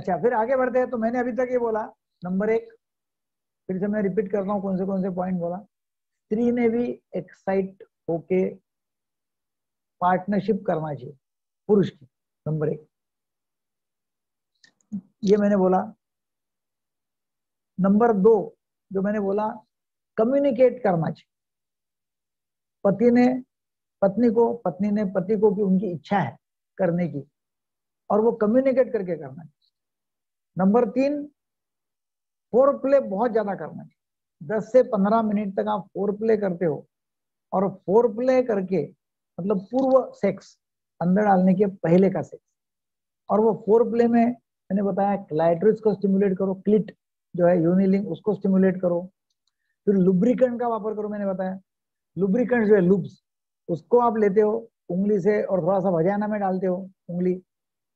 अच्छा फिर आगे बढ़ते हैं तो मैंने अभी तक ये बोला, नंबर एक, फिर से मैं रिपीट करता हूँ, कौन से कौन से पॉइंट बोला। स्त्री ने भी एक्साइट होके पार्टनरशिप करना चाहिए, पुरुष की, नंबर एक। ये मैंने बोला। नंबर दो, जो मैंने बोला कम्युनिकेट करना चाहिए। पति ने, पत्नी को, पत्नी ने, पति को कि उनकी इच्छा है करने की, और वो कम्युनिकेट करके करना चाहिए। नंबर तीन फोर प्ले बहुत ज़्यादा करना चाहिए दस से पंद्रह मिनट तक आप फोर प्ले करते हो और फोर प्ले करके मतलब पूर्व सेक्स अंदर डालने के पहले का सेक्स और वो फोर प्ले में मैंने बताया क्लाइट्रिस को स्टिमुलेट करो क्लिट जो है यूनिलिंग उसको स्टिमुलेट करो। फिर लुब्रिकेंट का वापर करो, मैंने बताया। लुब्रिकेंट जो है लुब्स उसको आप लेते हो, उंगली से और थोड़ा सा भजाना में डालते हो, उंगली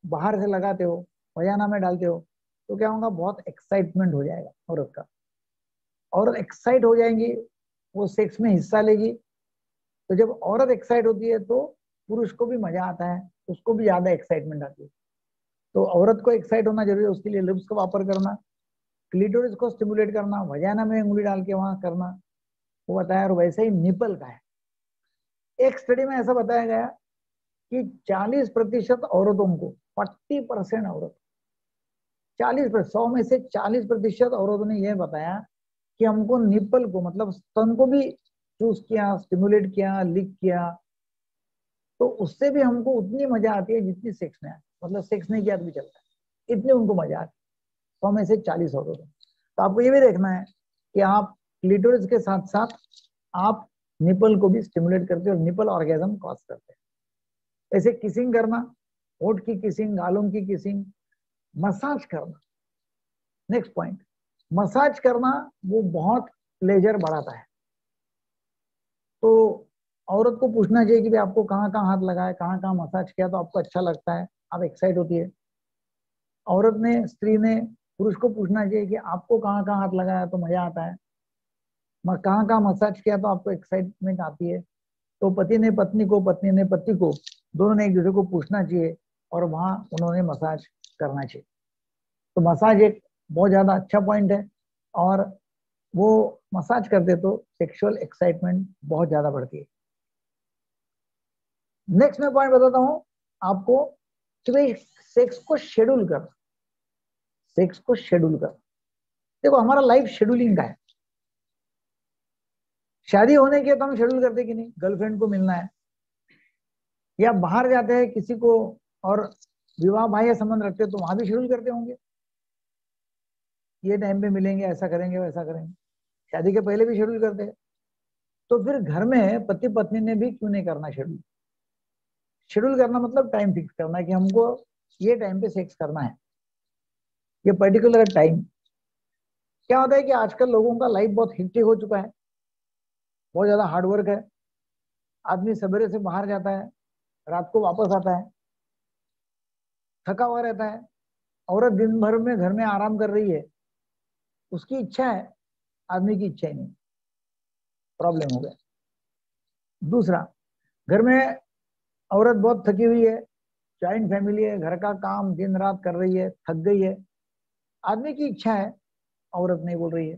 बाहर से लगाते हो, भजाना में डालते हो तो क्या होगा? बहुत एक्साइटमेंट हो जाएगा औरत का। औरत एक्साइट हो जाएँगी, वो सेक्स में हिस्सा लेगी। तो जब औरत एक्साइट होती है तो पुरुष को भी मज़ा आता है, उसको भी ज़्यादा एक्साइटमेंट आती है। तो औरत को एक्साइट होना ज़रूरी है, उसके लिए लिप्स का वापर करना क्लिटोरिस को स्टिमुलेट करना वजाना में उंगली डाल के वहाँ करना। वो बताया और वैसे ही निपल का है। एक स्टडी में ऐसा बताया गया कि 40 प्रतिशत औरतों को 40 परसेंट औरत 40 सौ में से 40 प्रतिशत औरतों ने यह बताया कि हमको निपल को मतलब स्तन को भी चूज़ किया स्टिमुलेट किया लिक किया। तो उससे भी हमको उतनी मज़ा आती है जितनी सेक्स में आती मतलब सेक्स नहीं किया तो भी चलता है। इतनी उनको मज़ा आती है। सौ में से चालीस औरतों तो आपको ये भी देखना है कि आप क्लिटोरिस के साथ साथ आप निपल को भी स्टिमुलेट करते हैं और निपल ऑर्गेजम कॉज करते हैं। ऐसे किसिंग करना, होठ की किसिंग गालों की किसिंग मसाज करना। नेक्स्ट पॉइंट मसाज करना वो बहुत प्लेजर बढ़ाता है। तो औरत को पूछना चाहिए कि भाई आपको कहाँ कहाँ हाथ लगाए कहाँ कहाँ मसाज किया तो आपको अच्छा लगता है, आप एक्साइट होती है। औरत ने, स्त्री ने, पुरुष को पूछना चाहिए कि आपको कहाँ कहाँ हाथ लगाया तो मज़ा आता है। कहाँ कहाँ मसाज किया तो आपको एक्साइटमेंट आती है। तो पति ने, पत्नी को, पत्नी ने, पति को, दोनों ने एक दूसरे को पूछना चाहिए और वहाँ उन्होंने मसाज करना चाहिए। तो मसाज एक बहुत ज़्यादा अच्छा पॉइंट है और वो मसाज करते तो सेक्सुअल एक्साइटमेंट बहुत ज़्यादा बढ़ती है। नेक्स्ट मैं पॉइंट बताता हूँ, आपको सेक्स को शेड्यूल कर सेक्स को शेड्यूल कर देखो, हमारा लाइफ शेड्यूलिंग का है। शादी होने के तो हम शेड्यूल करते कि नहीं? गर्लफ्रेंड को मिलना है। या बाहर जाते हैं किसी को और विवाह बाह्य संबंध रखते तो वहाँ भी शेड्यूल करते होंगे। ये टाइम पे मिलेंगे, ऐसा करेंगे, वैसा करेंगे। शादी के पहले भी शेड्यूल करते हैं। तो फिर घर में पति पत्नी ने भी क्यों नहीं करना शेड्यूल शेड्यूल करना मतलब टाइम फिक्स करना कि हमको ये टाइम पे सेक्स करना है। ये पर्टिकुलर टाइम क्या होता है कि आजकल लोगों का लाइफ बहुत हिक्टिक हो चुका है। बहुत ज़्यादा हार्डवर्क है। आदमी सवेरे से बाहर जाता है, रात को वापस आता है। थका हुआ रहता है, औरत दिन भर में घर में आराम कर रही है, उसकी इच्छा है, आदमी की इच्छा ही नहीं। प्रॉब्लम हो गया। दूसरा, घर में औरत बहुत थकी हुई है ज्वाइंट फैमिली है, घर का काम दिन रात कर रही है, थक गई है, आदमी की इच्छा है, औरत नहीं बोल रही है।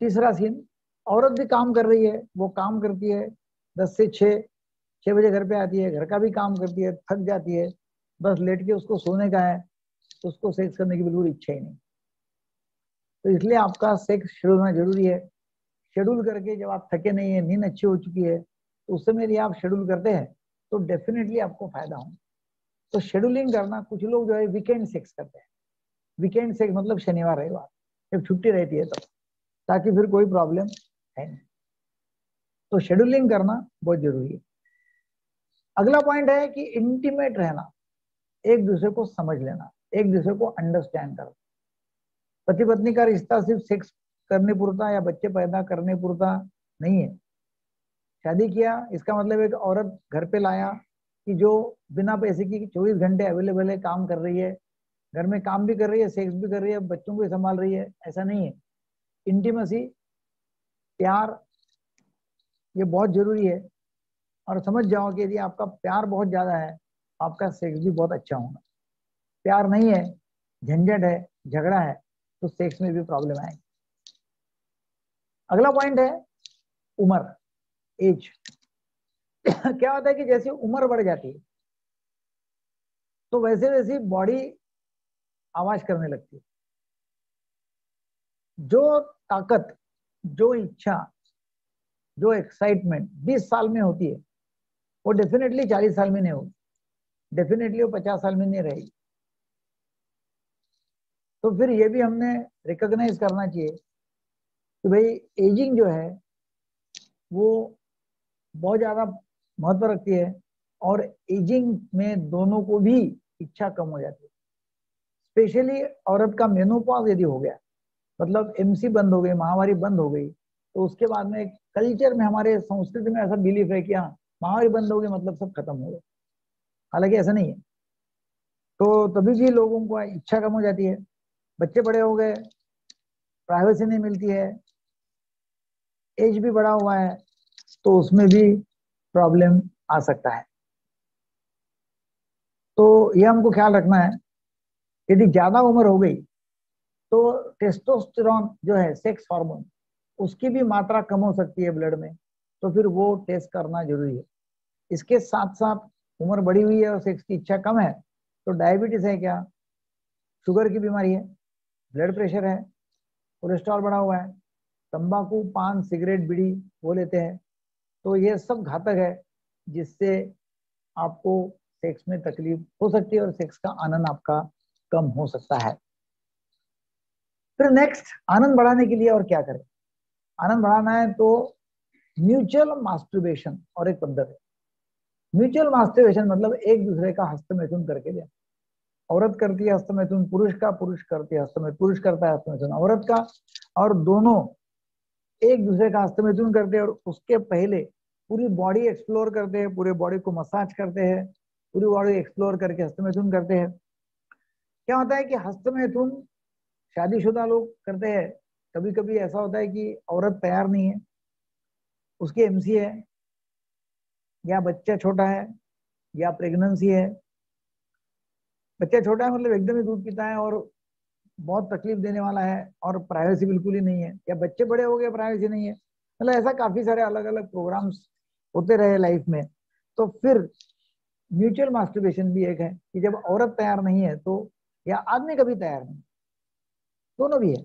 तीसरा सीन औरत भी काम कर रही है, वो काम करती है, दस से छ छह बजे घर पे आती है, घर का भी काम करती है, थक जाती है, बस लेट के उसको सोने का है तो उसको सेक्स करने की बिल्कुल इच्छा ही नहीं। तो इसलिए आपका सेक्स शुरू होना ज़रूरी है। शेड्यूल करके जब आप थके नहीं है, नींद अच्छी हो चुकी है तो उस समय यदि आप शेड्यूल करते हैं तो डेफिनेटली आपको फ़ायदा होगा। तो शेड्यूलिंग करना, कुछ लोग जो है वीकेंड सेक्स करते हैं। वीकेंड सेक्स मतलब शनिवार, रविवार, जब छुट्टी रहती है तो ताकि फिर कोई प्रॉब्लम है नहीं। तो शेड्यूलिंग करना बहुत ज़रूरी है। अगला पॉइंट है कि इंटीमेट रहना, एक दूसरे को समझ लेना, एक दूसरे को अंडरस्टैंड करना। पति पत्नी का रिश्ता सिर्फ़ सेक्स करने पुरता या बच्चे पैदा करने पुरता नहीं है। शादी किया, इसका मतलब एक औरत घर पे लाया कि जो बिना पैसे की 24 घंटे अवेलेबल है, काम कर रही है, घर में काम भी कर रही है सेक्स भी कर रही है, बच्चों को भी संभाल रही है, ऐसा नहीं है। इंटीमेसी प्यार, ये बहुत ज़रूरी है। और समझ जाओ कि यदि आपका प्यार बहुत ज़्यादा है, आपका सेक्स भी बहुत अच्छा होगा। प्यार नहीं है, झंझट है, झगड़ा है तो सेक्स में भी प्रॉब्लम आएगी। अगला पॉइंट है, उम्र एज क्या होता है कि जैसे उम्र बढ़ जाती है तो वैसे वैसे बॉडी आवाज़ करने लगती है। जो ताकत, जो इच्छा, जो एक्साइटमेंट 20 साल में होती है वो डेफिनेटली 40 साल में नहीं होगी। डेफिनेटली वो 50 साल में नहीं रहेगी। तो फिर ये भी हमने रिकॉग्नाइज करना चाहिए कि भाई एजिंग जो है, वो बहुत ज़्यादा महत्व रखती है और एजिंग में दोनों को भी इच्छा कम हो जाती है। स्पेशली औरत का मेनोपॉज यदि हो गया मतलब एमसी बंद हो गई, महामारी बंद हो गई तो उसके बाद में कल्चर में हमारे संस्कृति में ऐसा बिलीफ है कि हाँ महामारी बंद हो गई मतलब सब खत्म हो गया। हालाँकि ऐसा नहीं है। तो तभी भी लोगों को इच्छा कम हो जाती है। बच्चे बड़े हो गए प्राइवेसी नहीं मिलती है एज भी बड़ा हुआ है तो उसमें भी प्रॉब्लम आ सकता है। तो ये हमको ख्याल रखना है, यदि ज़्यादा उम्र हो गई तो टेस्टोस्टेरॉन जो है सेक्स हार्मोन उसकी भी मात्रा कम हो सकती है ब्लड में। तो फिर वो टेस्ट करना ज़रूरी है। इसके साथ साथ उम्र बढ़ी हुई है और सेक्स की इच्छा कम है तो डायबिटीज़ है क्या? शुगर की बीमारी है ब्लड प्रेशर है कोलेस्ट्रॉल बढ़ा हुआ है, तंबाकू, पान सिगरेट बीड़ी, वो लेते हैं। तो ये सब घातक है, जिससे आपको सेक्स में तकलीफ़ हो सकती है और सेक्स का आनंद आपका कम हो सकता है। फिर नेक्स्ट आनंद बढ़ाने के लिए और क्या करें? आनंद बढ़ाना है तो म्यूचुअल मास्टरबेशन और एक पद्धत है। म्यूचुअल मास्टरबेशन मतलब एक दूसरे का हस्तमैथुन करके देना। औरत करती है हस्तमैथुन, पुरुष का पुरुष करती है हस्तमैथुन, पुरुष करता है हस्तमैथुन, औरत का, और दोनों एक दूसरे का हस्तमैथुन करते हैं और उसके पहले पूरी बॉडी एक्सप्लोर करते हैं, पूरे बॉडी को मसाज करते हैं, पूरी बॉडी एक्सप्लोर करके हस्तमैथुन करते हैं। क्या होता है कि हस्तमैथुन शादीशुदा लोग करते हैं। कभी कभी ऐसा होता है कि औरत तैयार नहीं है। उसकी एमसी है, या बच्चा छोटा है, या प्रेगनेंसी है। बच्चा छोटा है मतलब एकदम ही दूध पीता है और बहुत तकलीफ़ देने वाला है और प्राइवेसी बिल्कुल ही नहीं है। या बच्चे बड़े हो गए प्राइवेसी नहीं है। मतलब ऐसा काफ़ी सारे अलग अलग प्रोग्राम्स होते रहे लाइफ में। तो फिर म्यूचुअल मास्टरबेशन भी एक है कि जब औरत तैयार नहीं है तो या आदमी कभी तैयार नहीं, दोनों भी है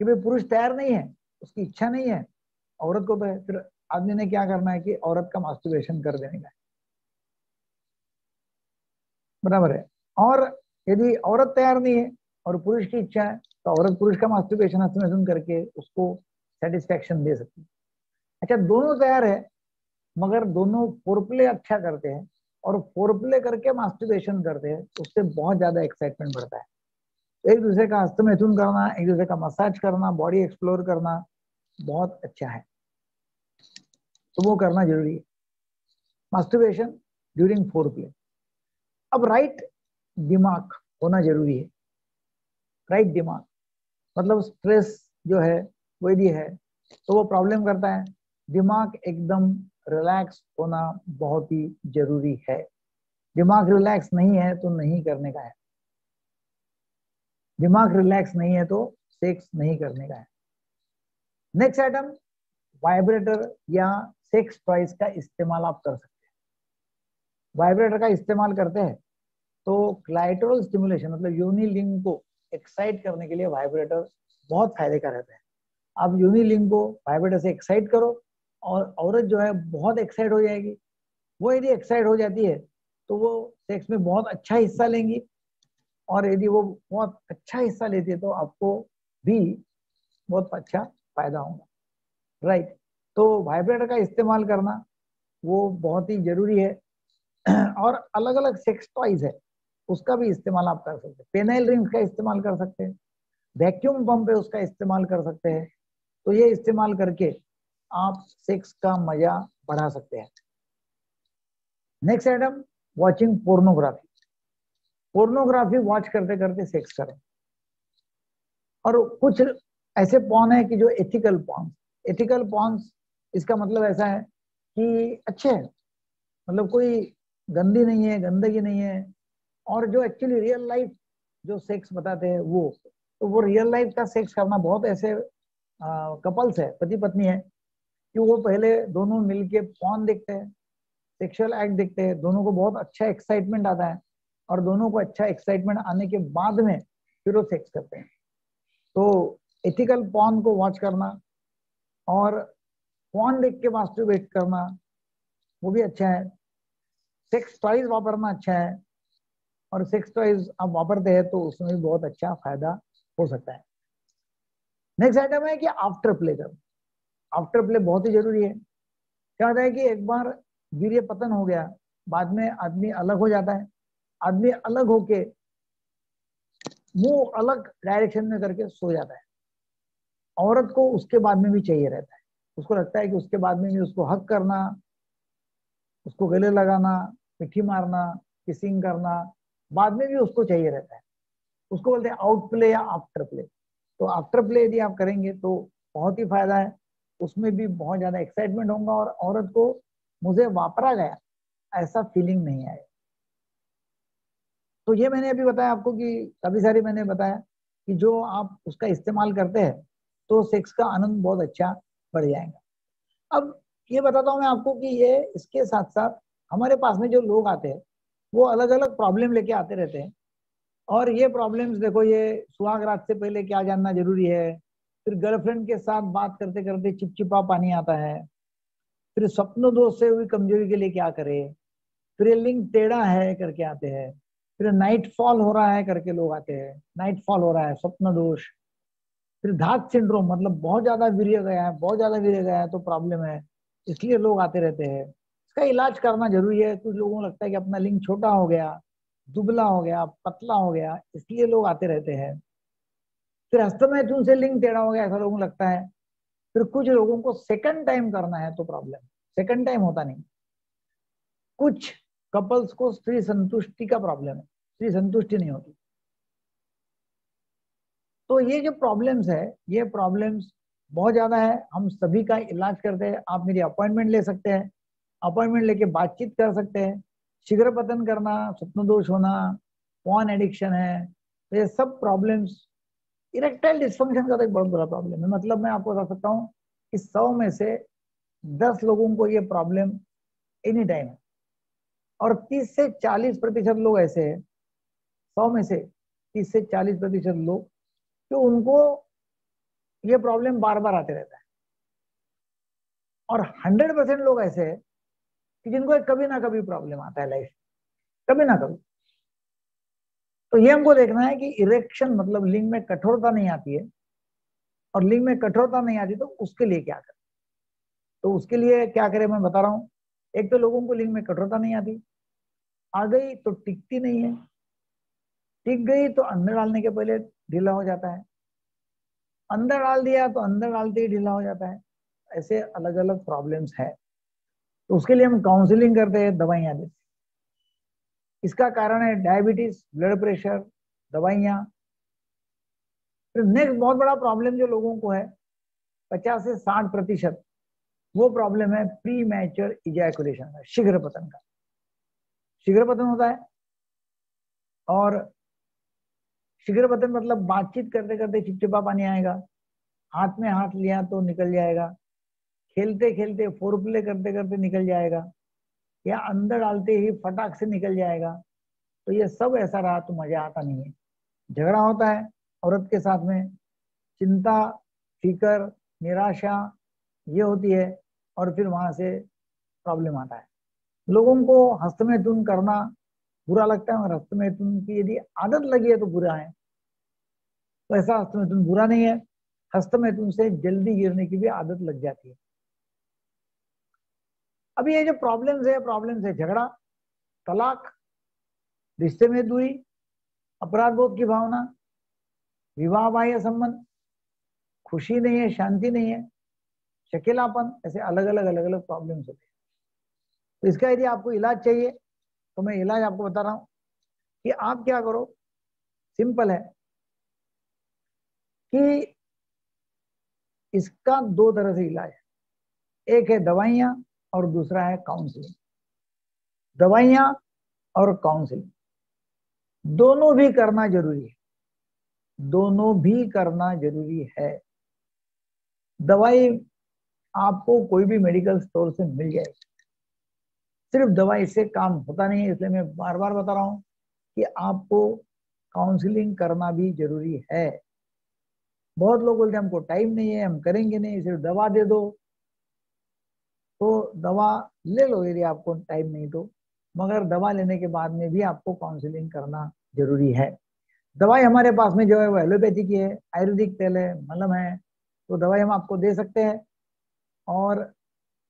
कि भाई पुरुष तैयार नहीं है, उसकी इच्छा नहीं है, औरत को तो फिर आदमी ने क्या करना है कि औरत का मास्टरबेशन कर देने का बराबर है। और यदि औरत तैयार नहीं है और पुरुष की इच्छा है तो औरत पुरुष का मास्टरबेशन हस्तमेशन करके उसको सेटिस्फेक्शन दे सकती है। अच्छा दोनों तैयार है, मगर दोनों फोरप्ले अच्छा करते हैं और फोरप्ले करके मास्टरबेशन करते हैं तो उससे बहुत ज़्यादा एक्साइटमेंट बढ़ता है। एक दूसरे का हस्तमैथुन करना, एक दूसरे का मसाज करना बॉडी एक्सप्लोर करना, बहुत अच्छा है। तो वो करना ज़रूरी है। मास्टरबेशन ड्यूरिंग फोर प्ले अब राइट दिमाग होना ज़रूरी है। राइट दिमाग मतलब स्ट्रेस जो है, वो यदि है तो वो प्रॉब्लम करता है। दिमाग एकदम रिलैक्स होना बहुत ही ज़रूरी है। दिमाग रिलैक्स नहीं है तो नहीं करने का है। दिमाग रिलैक्स नहीं है तो सेक्स नहीं करने का है। नेक्स्ट आइटम वाइब्रेटर या सेक्स टॉइस का इस्तेमाल आप कर सकते हैं। वाइब्रेटर का इस्तेमाल करते हैं तो क्लाइटोरल स्टिमुलेशन मतलब यूनिलिंग को एक्साइट करने के लिए वाइब्रेटर बहुत फ़ायदे का रहता है। आप यूनिलिंग को वाइब्रेटर से एक्साइट करो और औरत जो है बहुत एक्साइट हो जाएगी। वो यदि एक्साइट हो जाती है तो वो सेक्स में बहुत अच्छा हिस्सा लेंगी और यदि वो बहुत अच्छा हिस्सा लेती है तो आपको भी बहुत अच्छा फ़ायदा होगा। राइट तो वाइब्रेटर का इस्तेमाल करना वो बहुत ही ज़रूरी है। और अलग अलग सेक्स टॉइज है, उसका भी इस्तेमाल आप कर सकते हैं। पेनाइल रिंग्स का इस्तेमाल कर सकते हैं वैक्यूम पंप है, उसका इस्तेमाल कर सकते हैं। तो ये इस्तेमाल करके आप सेक्स का मज़ा बढ़ा सकते हैं। Next item watching pornography pornography watch करते करते सेक्स करें। और कुछ ऐसे पॉन है कि जो एथिकल पॉन्स एथिकल पॉन्स इसका मतलब ऐसा है कि अच्छे हैं। मतलब कोई गंदी नहीं है, गंदगी नहीं है। और जो एक्चुअली रियल लाइफ जो सेक्स बताते हैं वो तो वो रियल लाइफ का सेक्स करना बहुत ऐसे कपल्स है पति पत्नी है, कि वो पहले दोनों मिलके पॉन देखते हैं सेक्सुअल एक्ट देखते हैं, दोनों को बहुत अच्छा एक्साइटमेंट आता है और दोनों को अच्छा एक्साइटमेंट आने के बाद में फिर वो सेक्स करते हैं। तो एथिकल पॉन को वॉच करना और पॉन देख के मास्टरबेट करना, वो भी अच्छा है। सेक्स टॉयज वापरना अच्छा है, और सेक्स टॉयज आप वापरते हैं तो उसमें भी बहुत अच्छा फ़ायदा हो सकता है। नेक्स्ट आइटम है कि आफ्टर प्ले कर आफ्टर प्ले बहुत ही ज़रूरी है। क्या होता है कि एक बार वीर्य पतन हो गया, बाद में आदमी अलग हो जाता है। आदमी अलग होके मुँह अलग डायरेक्शन में करके सो जाता है। औरत को उसके बाद में भी चाहिए रहता है। उसको लगता है कि उसके बाद में भी उसको हक करना, उसको गले लगाना, पिट्ठी मारना किसिंग करना, बाद में भी उसको चाहिए रहता है। उसको बोलते हैं आउट प्ले या आफ्टर प्ले तो आफ्टर प्ले यदि आप करेंगे तो बहुत ही फ़ायदा है। उसमें भी बहुत ज़्यादा एक्साइटमेंट होगा और औरत को मुझे वापरा गया। ऐसा फीलिंग नहीं आए तो ये मैंने अभी बताया आपको कि काफ़ी सारी मैंने बताया कि जो आप उसका इस्तेमाल करते हैं तो सेक्स का आनंद बहुत अच्छा बढ़ जाएगा। अब ये बताता हूँ मैं आपको कि ये इसके साथ साथ हमारे पास में जो लोग आते हैं, वो अलग अलग प्रॉब्लम लेके आते रहते हैं। और ये प्रॉब्लम्स देखो, ये सुहाग रात से पहले क्या जानना ज़रूरी है? फिर गर्लफ्रेंड के साथ बात करते करते चिपचिपा पानी आता है। फिर स्वप्न दोष से हुई कमज़ोरी के लिए क्या करे? फिर लिंग टेढ़ा है करके आते हैं। फिर नाइट फॉल हो रहा है करके लोग आते हैं। नाइट फॉल हो रहा है स्वप्न दोष। फिर धात सिंड्रोम मतलब बहुत ज़्यादा वीर्य गया है, बहुत ज़्यादा वीर्य गया है तो प्रॉब्लम है। इसलिए लोग आते रहते हैं। इसका इलाज करना ज़रूरी है। कुछ लोगों को लगता है कि अपना लिंग छोटा हो गया, दुबला हो गया, पतला हो गया, इसलिए लोग आते रहते हैं। फिर हस्तमैथुन से लिंग टेढ़ा हो गया, ऐसा लोगों को लगता है। फिर कुछ लोगों को सेकंड टाइम करना है तो प्रॉब्लम सेकंड टाइम होता नहीं। कुछ कपल्स को स्त्री संतुष्टि का प्रॉब्लम है। स्त्री संतुष्टि नहीं होती। तो ये जो प्रॉब्लम्स है, ये प्रॉब्लम्स बहुत ज़्यादा है। हम सभी का इलाज करते हैं। आप मेरी अपॉइंटमेंट ले सकते हैं। अपॉइंटमेंट लेके बातचीत कर सकते हैं। शीघ्र पतन करना स्वप्न दोष होना पॉन एडिक्शन है तो ये सब प्रॉब्लम्स इरेक्टाइल डिस्फंक्शन का तो एक बहुत बड़ा प्रॉब्लम है। मतलब मैं आपको बता सकता हूँ कि सौ में से दस लोगों को ये प्रॉब्लम एनी टाइम है। और तीस से चालीस प्रतिशत लोग ऐसे हैं। सौ में से तीस से चालीस प्रतिशत लोग तो उनको ये प्रॉब्लम बार बार आते रहता है। और हंड्रेड परसेंट लोग ऐसे हैं कि जिनको कभी ना कभी प्रॉब्लम आता है लाइफ कभी ना कभी। तो ये हमको देखना है कि इरेक्शन मतलब लिंग में कठोरता नहीं आती है। और लिंग में कठोरता नहीं आती तो उसके लिए क्या करें? तो उसके लिए क्या करें मैं बता रहा हूँ। एक तो लोगों को लिंग में कठोरता नहीं आती। आ गई तो टिकती नहीं है। टिक गई तो अंदर डालने के पहले ढीला हो जाता है। अंदर डाल दिया तो अंदर डालते ही ढीला हो जाता है। ऐसे अलग अलग प्रॉब्लम्स है। तो उसके लिए हम काउंसलिंग करते हैं, दवाइयाँ देते इसका कारण है डायबिटीज़ ब्लड प्रेशर दवाइयाँ। फिर नेक्स्ट बहुत बड़ा प्रॉब्लम जो लोगों को है, पचास से साठ प्रतिशत, वो प्रॉब्लम है प्री मैच्योर इजैकुलेशन का शीघ्र पतन का। शीघ्र पतन होता है और शीघ्र पतन मतलब बातचीत करते करते चिपचिपा पानी आएगा। हाथ में हाथ लिया तो निकल जाएगा। खेलते खेलते फोर प्ले करते करते निकल जाएगा। या अंदर डालते ही फटाक से निकल जाएगा। तो ये सब ऐसा रहा तो मज़ा आता नहीं है। झगड़ा होता है औरत के साथ में। चिंता, फिकर, निराशा ये होती है और फिर वहाँ से प्रॉब्लम आता है। लोगों को हस्तमैथुन करना बुरा लगता है और हस्तमैथुन की यदि आदत लगी है तो बुरा है। तो ऐसा हस्तमैथुन बुरा नहीं है हस्त हस्तमैथुन से जल्दी गिरने की भी आदत लग जाती है। अभी ये जो प्रॉब्लम्स है प्रॉब्लम्स है झगड़ा, तलाक, रिश्ते में दूरी अपराध बोध की भावना, विवाह बाह्य संबंध, खुशी नहीं है, शांति नहीं है, शकीलापन, ऐसे अलग अलग अलग अलग प्रॉब्लम्स होते हैं। तो इसका यदि आपको इलाज चाहिए तो मैं इलाज आपको बता रहा हूँ कि आप क्या करो, सिंपल है कि इसका दो तरह से इलाज है। एक है दवाइयाँ और दूसरा है काउंसलिंग दवाइयाँ और काउंसलिंग दोनों भी करना ज़रूरी है। दोनों भी करना ज़रूरी है। दवाई आपको कोई भी मेडिकल स्टोर से मिल जाएगी। सिर्फ़ दवाई से काम होता नहीं है, इसलिए मैं बार बार बता रहा हूँ कि आपको काउंसलिंग करना भी ज़रूरी है। बहुत लोग बोलते हमको टाइम नहीं है, हम करेंगे नहीं, सिर्फ़ दवा दे दो। तो दवा ले लो यदि आपको टाइम नहीं तो मगर दवा लेने के बाद में भी आपको काउंसलिंग करना ज़रूरी है। दवाई हमारे पास में जो है, वो एलोपैथी की है, आयुर्वेदिक तेल है, मलम है तो दवाई हम आपको दे सकते हैं। और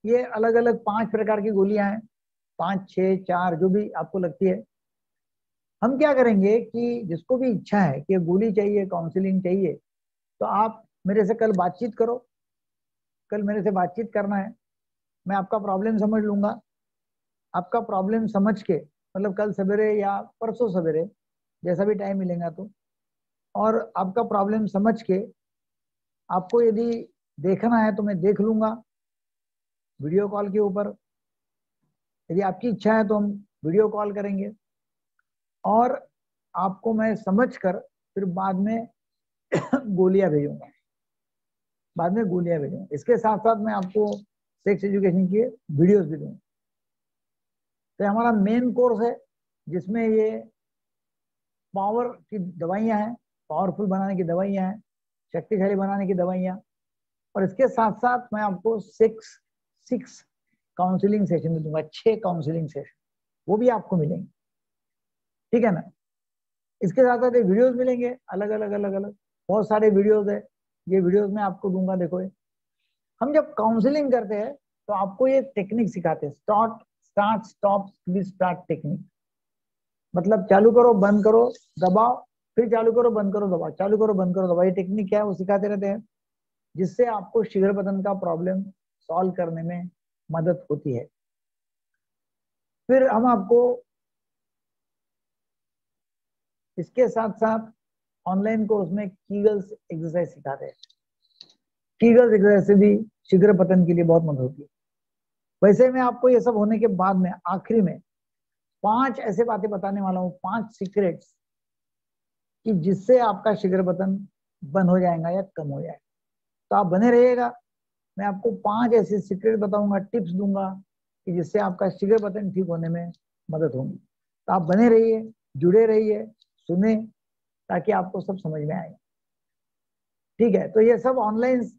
ये अलग अलग पाँच प्रकार की गोलियाँ हैं। पाँच छः चार जो भी आपको लगती है। हम क्या करेंगे कि जिसको भी इच्छा है कि गोली चाहिए काउंसलिंग चाहिए तो आप मेरे से कल बातचीत करो। कल मेरे से बातचीत करना है। मैं आपका प्रॉब्लम समझ लूँगा। आपका प्रॉब्लम समझ के मतलब कल सवेरे या परसों सवेरे, जैसा भी टाइम मिलेगा तो। और आपका प्रॉब्लम समझ के, आपको यदि देखना है तो मैं देख लूँगा। वीडियो कॉल के ऊपर यदि आपकी इच्छा है तो हम वीडियो कॉल करेंगे। और आपको मैं समझ कर फिर बाद में गोलियाँ भेजूँगा। बाद में गोलियाँ भेजूँगा। इसके साथ साथ मैं आपको सेक्स एजुकेशन के वीडियोस भी दूँगा। तो हमारा मेन कोर्स है, जिसमें ये पावर की दवाइयाँ हैं पावरफुल बनाने की दवाइयाँ हैं, शक्तिशाली बनाने की दवाइयाँ। और इसके साथ साथ मैं आपको सिक्स सिक्स काउंसलिंग सेशन में दूँगा छह काउंसिलिंग सेशन वो भी आपको मिलेंगे। ठीक है ना? इसके साथ साथ वीडियोस मिलेंगे, अलग अलग अलग अलग। बहुत सारे वीडियोस है। ये वीडियोस में आपको दूँगा, देखो ये। हम जब काउंसलिंग करते हैं तो आपको ये टेक्निक सिखाते हैं। Start start stop start technique मतलब चालू करो, बंद करो, दबाओ, फिर चालू करो, बंद करो, दबाओ। चालू करो, बंद करो, दबाओ। ये टेक्निक क्या है, वो सिखाते रहते हैं, जिससे आपको शीघ्र पतन का प्रॉब्लम सॉल्व करने में मदद होती है। फिर हम आपको इसके साथ साथ ऑनलाइन कोर्स में कीगल्स एक्सरसाइज सिखाते हैं। कीगल्स एक्सरसाइज से भी शीघ्र पतन के लिए बहुत मदद होती है। वैसे मैं आपको ये सब होने के बाद में, आखिरी में, पाँच ऐसे बातें बताने वाला हूँ, पाँच सीक्रेट्स कि जिससे आपका शीघ्र पतन बंद हो जाएगा या कम हो जाएगा। तो आप बने रहिएगा। मैं आपको पाँच ऐसे सीक्रेट बताऊँगा टिप्स दूँगा कि जिससे आपका शीघ्र पतन ठीक होने में मदद होगी। तो आप बने रहिए, जुड़े रहिए, सुने, ताकि आपको सब समझ में आए। ठीक है तो ये सब ऑनलाइन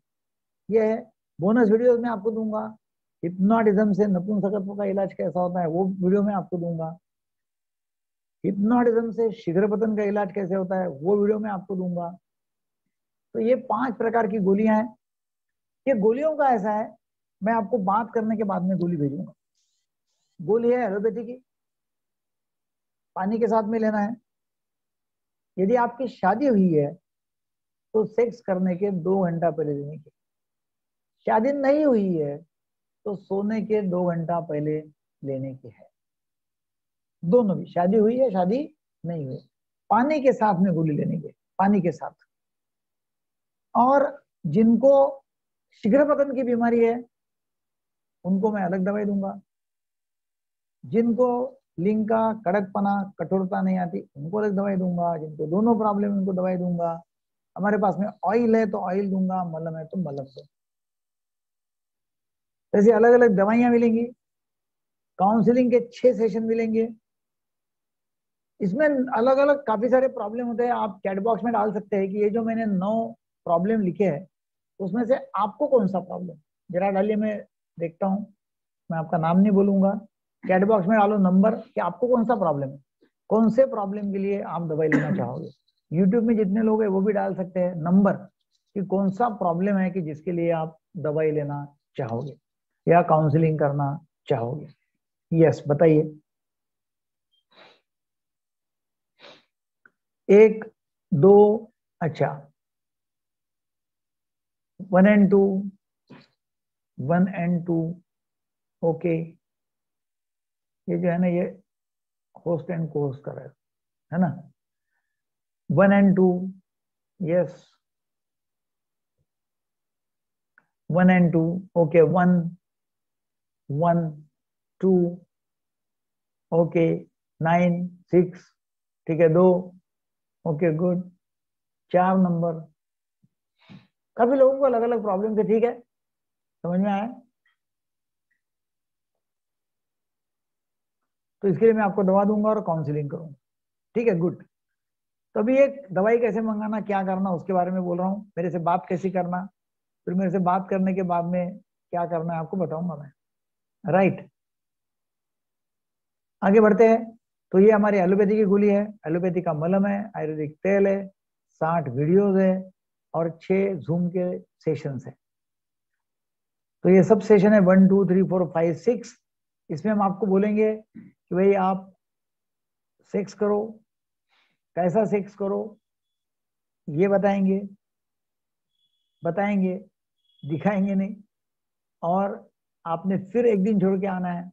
ये है। बोनस वीडियोस में आपको दूँगा। हिप्नोटिज्म से नपुंसकत्व का इलाज कैसा होता है, वो वीडियो में आपको दूँगा। हिप्नोटिज्म से शीघ्र पतन का इलाज कैसे होता है, वो वीडियो में आपको दूँगा। तो ये पाँच प्रकार की गोलियाँ हैं। ये गोलियों का ऐसा है, मैं आपको बात करने के बाद में गोली भेजूँगा। गोली है एलोपैथी की। पानी के साथ में लेना है। यदि आपकी शादी हुई है तो सेक्स करने के दो घंटा पहले लेने की। शादी नहीं हुई है तो सोने के दो घंटा पहले लेने की है। दोनों भी, शादी हुई है, शादी नहीं हुई। पानी के साथ में गोली लेने की, पानी के साथ। और जिनको शीघ्र पतन की बीमारी है, उनको मैं अलग दवाई दूँगा। जिनको लिंग का कड़कपना, कठोरता नहीं आती, उनको अलग दवाई दूँगा। जिनको दोनों प्रॉब्लम उनको दवाई दूँगा। हमारे पास में ऑयल है तो ऑयल दूँगा, मलम है तो मलम दूँगा। ऐसी अलग अलग दवाइयाँ मिलेंगी काउंसलिंग के छह सेशन मिलेंगे। इसमें अलग अलग काफ़ी सारे प्रॉब्लम होते हैं। आप चैट बॉक्स में डाल सकते हैं कि ये जो मैंने नौ प्रॉब्लम लिखे हैं उसमें से आपको कौन सा प्रॉब्लम जरा डालिए मैं देखता हूँ। मैं आपका नाम नहीं बोलूँगा। चैट बॉक्स में डालो नंबर कि आपको कौन सा प्रॉब्लम है? कौन से प्रॉब्लम के लिए आप दवाई लेना चाहोगे? यूट्यूब में जितने लोग हैं, वो भी डाल सकते हैं नंबर कि कौन सा प्रॉब्लम है कि जिसके लिए आप दवाई लेना चाहोगे या काउंसलिंग करना चाहोगे। यस बताइए। एक, दो अच्छा। One and two, one and two, okay. ये जो है ना, ये होस्ट एंड को होस्ट कर है ना? One and two, yes. One and two, okay, one one, two, okay, nine, six, ठीक है, दो, ओके, गुड। चार नंबर काफ़ी लोगों को अलग अलग प्रॉब्लम थे ठीक है? समझ में आया? तो इसके लिए मैं आपको दवा दूँगा और काउंसिलिंग करूँगा। ठीक है गुड तो अभी एक दवाई कैसे मंगाना, क्या करना, उसके बारे में बोल रहा हूँ। मेरे से बात कैसी करना, फिर मेरे से बात करने के बाद में क्या करना है आपको बताऊँगा मैं। राइट आगे बढ़ते हैं। तो ये हमारी एलोपैथी की गोली है। एलोपैथी का मलम है, आयुर्वेदिक तेल है, साठ वीडियोज़ है और छह जूम के सेशंस है। तो ये सब सेशन है one two three four five six इसमें हम आपको बोलेंगे कि भाई आप सेक्स करो। कैसा सेक्स करो? ये बताएँगे। बताएँगे, दिखाएँगे नहीं। और आपने फिर एक दिन छोड़ के आना है,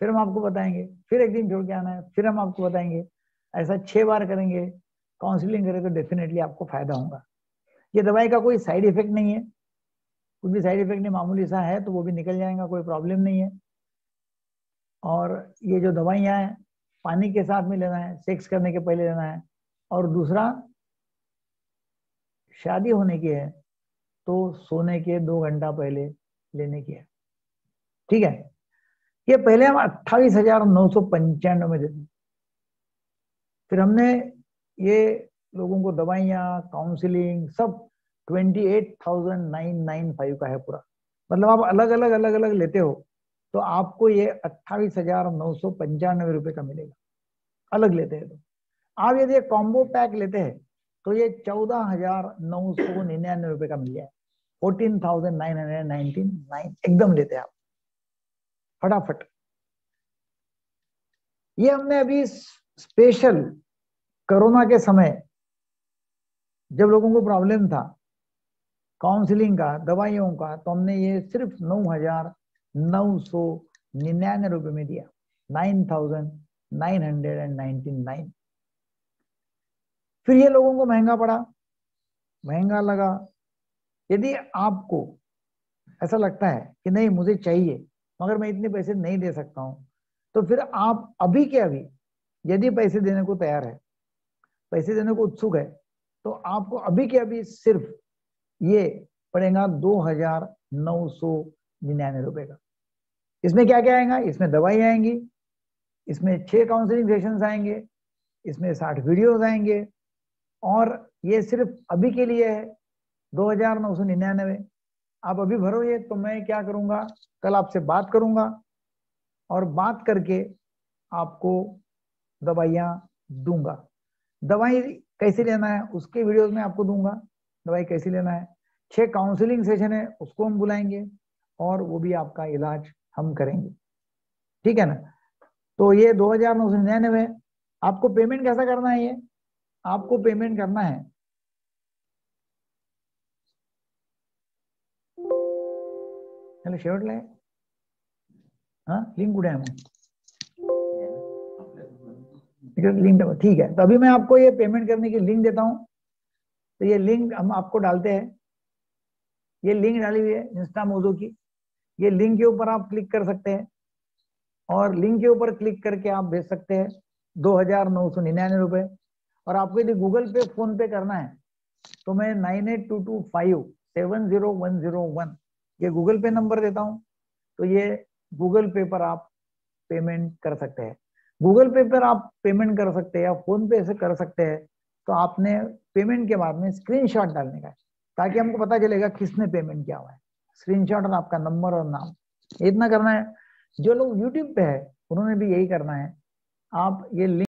फिर हम आपको बताएँगे। फिर एक दिन छोड़ के आना है, फिर हम आपको बताएँगे। ऐसा छह बार करेंगे काउंसलिंग करें तो डेफिनेटली आपको फ़ायदा होगा। ये दवाई का कोई साइड इफ़ेक्ट नहीं है। कुछ भी साइड इफ़ेक्ट नहीं, मामूली सा है तो वो भी निकल जाएगा, कोई प्रॉब्लम नहीं है। और ये जो दवाइयाँ हैं, पानी के साथ में लेना है सेक्स करने के पहले लेना है। और दूसरा, शादी होने की है तो सोने के दो घंटा पहले लेने की है। ठीक है? ये पहले हम अट्ठाईस हज़ार नौ सौ पंचानवे में देते फिर हमने ये लोगों को दवाइयाँ काउंसिलिंग सब twenty eight thousand nine nine five का है पूरा। मतलब आप अलग अलग अलग अलग लेते हो तो आपको ये अट्ठाईस हज़ार नौ सौ पंचानवे रुपए का मिलेगा। अलग लेते हैं तो। आप यदि कॉम्बो पैक लेते हैं तो ये चौदह हज़ार नौ सौ निन्यानवे रुपए का मिल जाए। Fourteen thousand nine hundred nineteen nine एकदम लेते हैं आप। फटाफट। ये हमने अभी स्पेशल कोरोना के समय जब लोगों को प्रॉब्लम था काउंसलिंग का, दवाइयों का तो हमने ये सिर्फ़ नौ हज़ार नौ सौ निन्यानवे रुपए में दिया। Nine thousand nine hundred and ninety nine. फिर ये लोगों को महँगा पड़ा। महँगा लगा। यदि आपको ऐसा लगता है कि नहीं, मुझे चाहिए, मगर मैं इतने पैसे नहीं दे सकता हूँ तो फिर आप अभी के अभी, यदि पैसे देने को तैयार है, पैसे देने को उत्सुक है तो आपको अभी के अभी सिर्फ़ ये पड़ेगा दो हज़ार नौ सौ निन्यानवे रुपए का। इसमें क्या क्या आएगा? इसमें दवाई आएँगी, इसमें छह काउंसलिंग सेशन आएँगे, इसमें साठ वीडियोज़ आएँगे, और ये सिर्फ़ अभी के लिए है, दो हज़ार नौ सौ निन्यानवे। आप अभी भरो ये तो मैं क्या करूँगा? कल आपसे बात करूँगा और बात करके आपको दवाइयाँ दूँगा। दवाई कैसे लेना है, उसके वीडियोस में आपको दूँगा, दवाई कैसे लेना है। छह काउंसलिंग सेशन है, उसको हम बुलाएँगे और वो भी आपका इलाज हम करेंगे। ठीक है ना? तो ये दो हज़ार नौ सौ निन्यानवे, आपको पेमेंट कैसा करना है ये? आपको पेमेंट करना है। चलो शेवटला हाँ। लिंक आहे मग लिंक ठीक है तो अभी मैं आपको ये पेमेंट करने की लिंक देता हूँ। तो ये लिंक हम आपको डालते हैं। ये लिंक डाली हुई है इंस्टा मोजो की। ये लिंक के ऊपर आप क्लिक कर सकते हैं। और लिंक के ऊपर क्लिक करके आप भेज सकते हैं दो हज़ार नौ सौ निन्यानवे रुपए। और आपको यदि गूगल पे फ़ोन पे करना है तो मैं nine eight two two five seven zero one zero one ये गूगल पे नंबर देता हूँ। तो ये गूगल पे पर आप पेमेंट कर सकते हैं। गूगल पे पर आप पेमेंट कर सकते हैं या फ़ोन पे से कर सकते हैं तो आपने पेमेंट के बाद में स्क्रीनशॉट डालने का है, ताकि हमको पता चलेगा किसने पेमेंट किया हुआ है। स्क्रीनशॉट और आपका नंबर और नाम, इतना करना है। जो लोग यूट्यूब पे है, उन्होंने भी यही करना है। आप ये लिंक